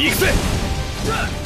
行くぜ。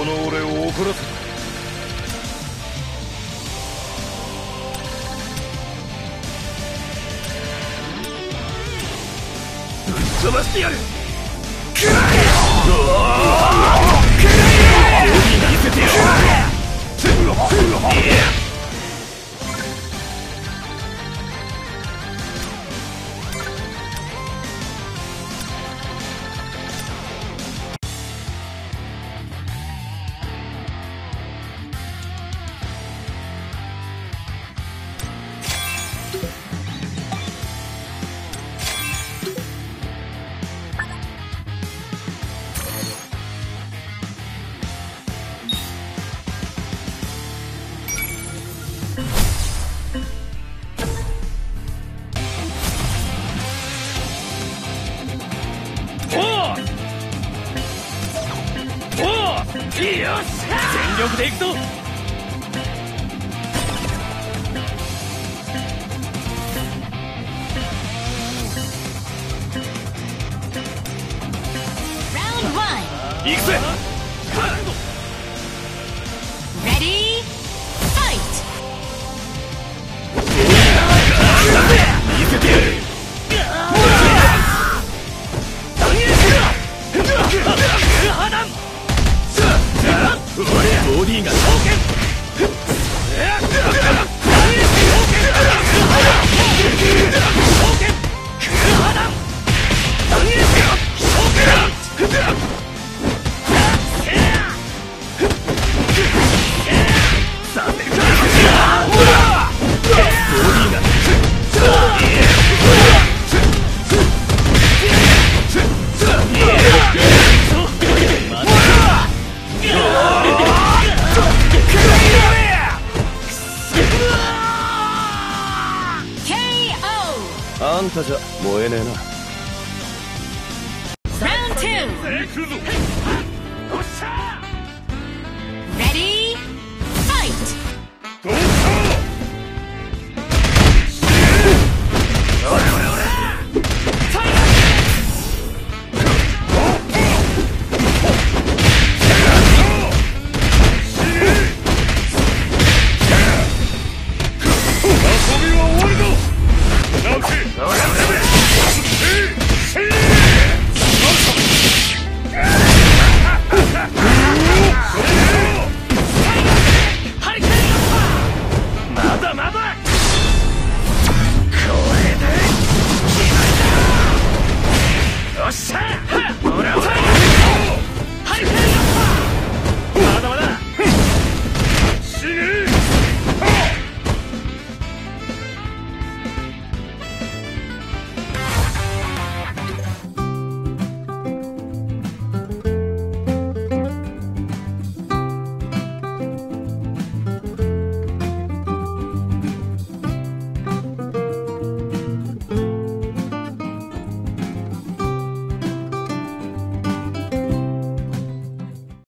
この俺を怒らせぶっ飛ばしてやる。くらえうわーくらえボディ見せてやる全力でいくぞ! Round 1. 行くぜさじゃ燃えねえな。